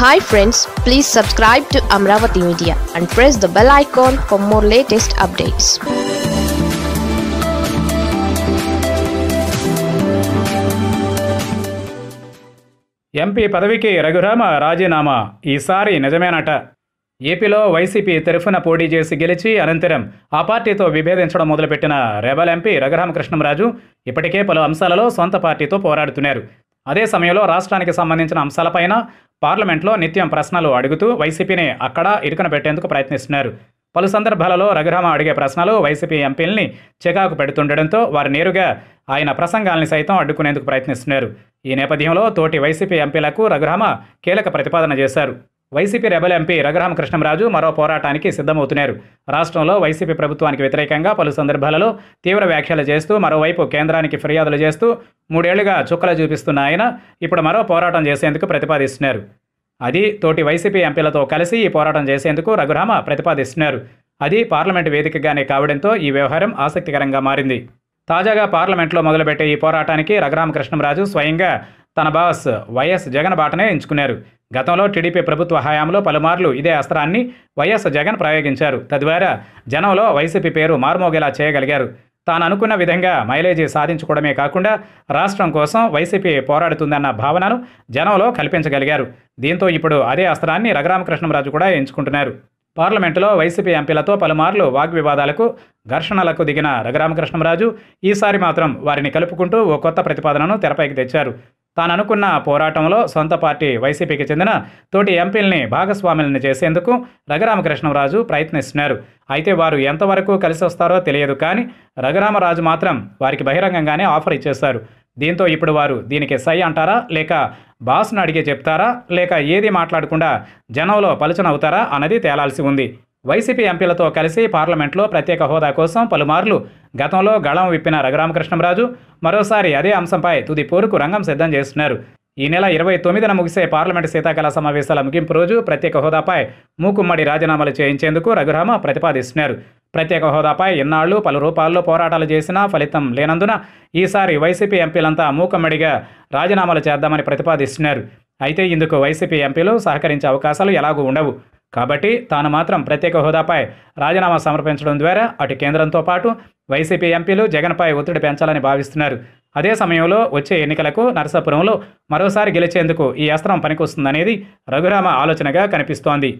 Hi friends please subscribe to Amaravati media and press the bell icon for more latest updates MP పదవికి రఘురామ రాజీనామా. ఈసారి నిజమేనట. ఏపీలో YCP తరఫున పోటీ చేసి గెలిచి అనంతరం ఆ పార్టీతో విభేదించడం మొదలుపెట్టిన రెబల్ ఎంపీ రఘురామకృష్ణంరాజు ఇప్పటికే పలు అంశాలలో సొంత పార్టీతో పోరాడుతున్నారు. అదే సమయంలో రాష్ట్రానికి సంబంధించిన అంశాలపైన పార్లమెంట్లో నిత్యం ప్రశ్నలు అడుగుతూ వైసీపీని అక్కడ ఇరుకన పెట్టేందుకు ప్రయత్నిస్తున్నారు. పలు సందర్భాలలో రఘురామ అడిగే ప్రశ్నలు వైసీపీ ఎంపీల్ని చికాకు పెడుతుండటంతో వారు నేరుగా ఆయన ప్రసంగాల్ని సైతం అడ్డుకునేందుకు ప్రయత్నిస్తున్నారు. ఈ నేపథ్యంలో తోటి వైసీపీ ఎంపీలకు రఘురామ కీలక ప్రతిపాదన చేశారు. YCP rebel MP Raghurama Krishnamraju మరో పోరాటానికి సిద్ధమవుతున్నారు. రాష్ట్రంలో వైసీపీ ప్రభుత్వానికి వ్యతిరేకంగా పలు సందర్భాలలో తీవ్ర వ్యాఖ్యలు చేస్తూ మరోవైపు కేంద్రానికి ఫిర్యాదులు చేస్తూ మూడేళ్ళుగా చుక్కలు చూపిస్తున్న ఆయన ఇప్పుడు మరో పోరాటం చేసేందుకు ప్రతిపాదిస్తున్నారు. అది తోటి వైసీపీ ఎంపీలతో కలిసి ఈ పోరాటం చేసేందుకు రఘురామ ప్రతిపాదిస్తున్నారు. అది పార్లమెంటు వేదికగానే కావడంతో ఈ వ్యవహారం ఆసక్తికరంగా మారింది. తాజాగా పార్లమెంట్లో మొదలుపెట్టే ఈ పోరాటానికి రఘురామకృష్ణంరాజు స్వయంగా తన బాస్ వైఎస్ జగన్ బాటనే ఎంచుకున్నారు. గతంలో టీడీపీ ప్రభుత్వ హయాంలో పలుమార్లు ఇదే అస్త్రాన్ని వైఎస్ జగన్ ప్రయోగించారు. తద్వారా జనంలో వైసీపీ పేరు మార్మోగేలా చేయగలిగారు. తాను అనుకున్న విధంగా మైలేజీ సాధించుకోవడమే కాకుండా రాష్ట్రం కోసం వైసీపీ పోరాడుతుందన్న భావనను జనంలో కల్పించగలిగారు. దీంతో ఇప్పుడు అదే అస్త్రాన్ని రఘురామకృష్ణంరాజు కూడా ఎంచుకుంటున్నారు. పార్లమెంటులో వైసీపీ ఎంపీలతో పలుమార్లు వాగ్వివాదాలకు ఘర్షణలకు దిగిన రఘురామకృష్ణరాజు ఈసారి మాత్రం వారిని కలుపుకుంటూ ఓ కొత్త ప్రతిపాదనను తెరపైకి తెచ్చారు. తాను అనుకున్న పోరాటంలో సొంత పార్టీ వైసీపీకి చెందిన తోటి ఎంపీల్ని భాగస్వాములను చేసేందుకు రఘురామకృష్ణరాజు ప్రయత్నిస్తున్నారు. అయితే వారు ఎంతవరకు కలిసి వస్తారో తెలియదు కానీ రఘురామరాజు మాత్రం వారికి బహిరంగంగానే ఆఫర్ ఇచ్చేశారు. దీంతో ఇప్పుడు వారు దీనికి సై అంటారా? లేక బాస్ను అడిగి చెప్తారా? లేక ఏది మాట్లాడకుండా జనంలో పలుచనవుతారా అన్నది తేలాల్సి ఉంది. వైసీపీ ఎంపీలతో కలిసి పార్లమెంట్లో ప్రత్యేక హోదా కోసం పలుమార్లు గతంలో గళం విప్పిన రఘురామకృష్ణంరాజు మరోసారి అదే అంశంపై తుది పోరుకు రంగం సిద్ధం చేస్తున్నారు. ఈ నెల ఇరవై తొమ్మిదిన ముగిసే పార్లమెంటు శీతాకాల సమావేశాల ముగింపు రోజు ప్రత్యేక హోదాపై మూకుమ్మడి రాజీనామాలు చేయించేందుకు రఘురామ ప్రతిపాదిస్తున్నారు. ప్రత్యేక హోదాపై ఇన్నాళ్ళు పలు రూపాల్లో పోరాటాలు చేసినా ఫలితం లేనందున ఈసారి వైసీపీ ఎంపీలంతా మూకమ్మడిగా రాజీనామాలు చేద్దామని ప్రతిపాదిస్తున్నారు. అయితే ఇందుకు వైసీపీ ఎంపీలు సహకరించే అవకాశాలు ఎలాగూ ఉండవు. కాబట్టి తాను మాత్రం ప్రత్యేక హోదాపై రాజీనామా సమర్పించడం ద్వారా అటు కేంద్రంతో పాటు వైసీపీ ఎంపీలు జగన్పై ఒత్తిడి పెంచాలని భావిస్తున్నారు. అదే సమయంలో వచ్చే ఎన్నికలకు నరసాపురంలో మరోసారి గెలిచేందుకు ఈ అస్త్రం పనికొస్తుందనేది రఘురామ ఆలోచనగా కనిపిస్తోంది.